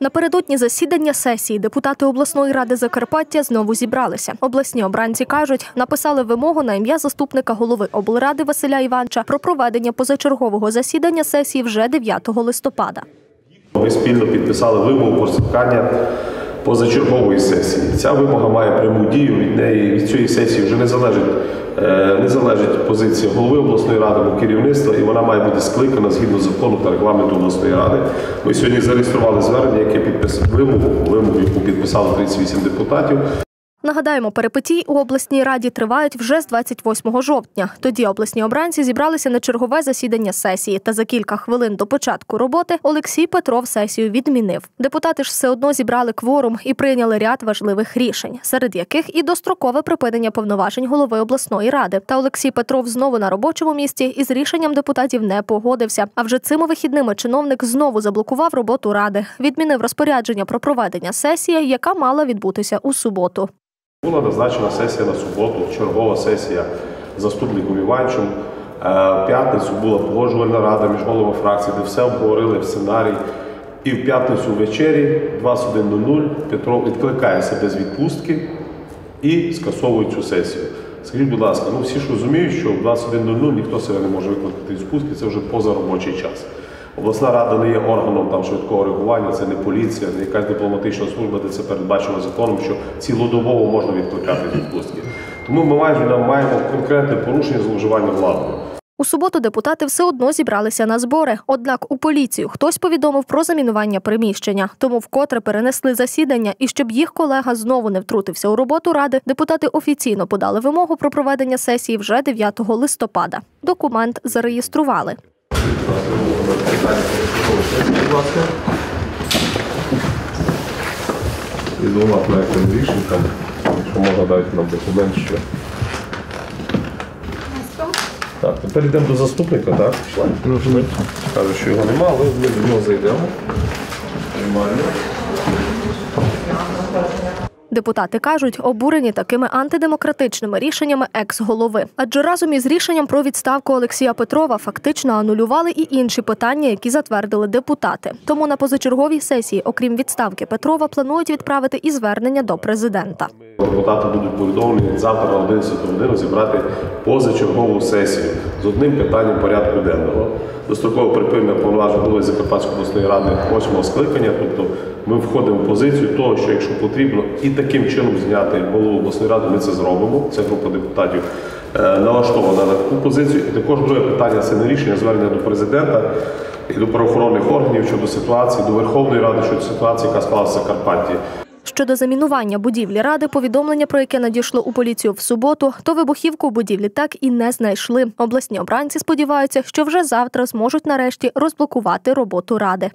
Напередодні засідання сесії депутати обласної ради Закарпаття знову зібралися. Обласні обранці кажуть, написали вимогу на ім'я заступника голови облради Василя Іванча про проведення позачергового засідання сесії вже 9 листопада. Ми спільно підписали вимогу про скликання позачергової сесії. Ця вимога має пряму дію. Від неї від цієї сесії вже не залежить, не залежить позиція голови обласної ради або керівництва, і вона має бути скликана згідно закону та регламенту обласної ради. Ми сьогодні зареєстрували звернення, яке підписав вимогу, вимогу, яку підписали 38 депутатів. Нагадаємо, перипетії у обласній раді тривають вже з 28 жовтня. Тоді обласні обранці зібралися на чергове засідання сесії. Та за кілька хвилин до початку роботи Олексій Петров сесію відмінив. Депутати ж все одно зібрали кворум і прийняли ряд важливих рішень, серед яких і дострокове припинення повноважень голови обласної ради. Та Олексій Петров знову на робочому місці із рішенням депутатів не погодився. А вже цими вихідними чиновник знову заблокував роботу ради. Відмінив розпорядження про проведення сесії, яка мала відбутися у суботу. Була назначена сесія на суботу, чергова сесія заступником Іванчем. В п'ятницю була погоджувальна рада між головами фракцій, де все обговорили в сценарій. І в п'ятницю ввечері, 21.00, Петров відкликає себе з відпустки і скасовує цю сесію. Скажіть, будь ласка, ну всі ж розуміють, що в 21.00 ніхто себе не може викликати з відпустки, це вже поза робочий час. Обласна рада не є органом там швидкого реагування, це не поліція, не якась дипломатична служба, де це передбачено законом, що цілодобово можна відкликати відпустки. Тому ми майже маємо конкретне порушення зловживання владою. У суботу депутати все одно зібралися на збори. Однак у поліцію хтось повідомив про замінування приміщення, тому вкотре перенесли засідання. І щоб їх колега знову не втрутився у роботу ради, депутати офіційно подали вимогу про проведення сесії вже 9 листопада. Документ зареєстрували. І двома проектами рішень, там, якщо можна дати нам документ, що. Так, тепер йдемо до заступника, так? Каже, що його нема, але ми до нього зайдемо. Нормально. Депутати кажуть, обурені такими антидемократичними рішеннями екс-голови. Адже разом із рішенням про відставку Олексія Петрова фактично анулювали і інші питання, які затвердили депутати. Тому на позачерговій сесії, окрім відставки Петрова, планують відправити і звернення до президента. Депутати будуть повідомлені завтра на 11 годину зібрати позачергову сесію з одним питанням порядку денного. Достроково припинення повноважень голови Закарпатської обласної ради 8 скликання. Тобто ми входимо в позицію того, що якщо потрібно і таким чином зняти голову обласної ради, ми це зробимо. Це група депутатів е, налаштована на таку позицію. І також друге питання це не рішення звернення до президента і до правоохоронних органів щодо ситуації, до Верховної Ради щодо ситуації, яка склалася в Закарпатті. Щодо замінування будівлі ради, повідомлення про яке надійшло у поліцію в суботу, то вибухівку у будівлі так і не знайшли. Обласні обранці сподіваються, що вже завтра зможуть нарешті розблокувати роботу ради.